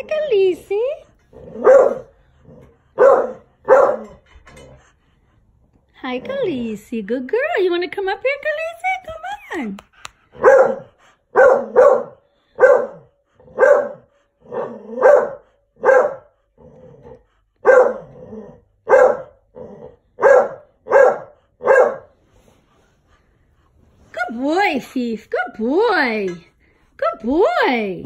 Hi, Khaleesi. Hi, Khaleesi. Good girl. You want to come up here, Khaleesi? Come on. Good boy, Thief. Good boy. Good boy.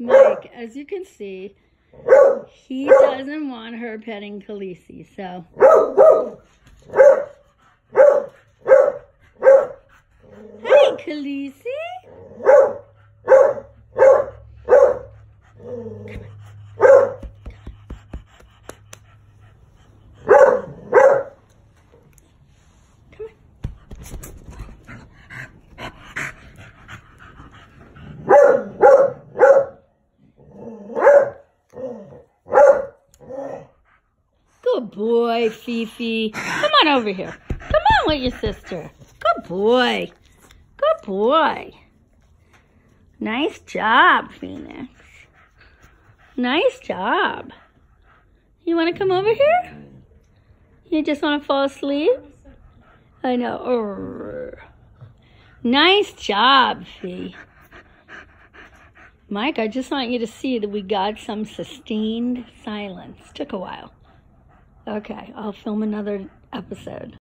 Mike, as you can see, he doesn't want her petting Khaleesi, so. Hey, Khaleesi. Come on. Good boy, Fifi. Come on over here. Come on with your sister. Good boy. Good boy. Nice job, Phoenix. Nice job. You want to come over here? You just want to fall asleep? I know. Urgh. Nice job, Fee. Mike, I just want you to see that we got some sustained silence. Took a while. Okay, I'll film another episode.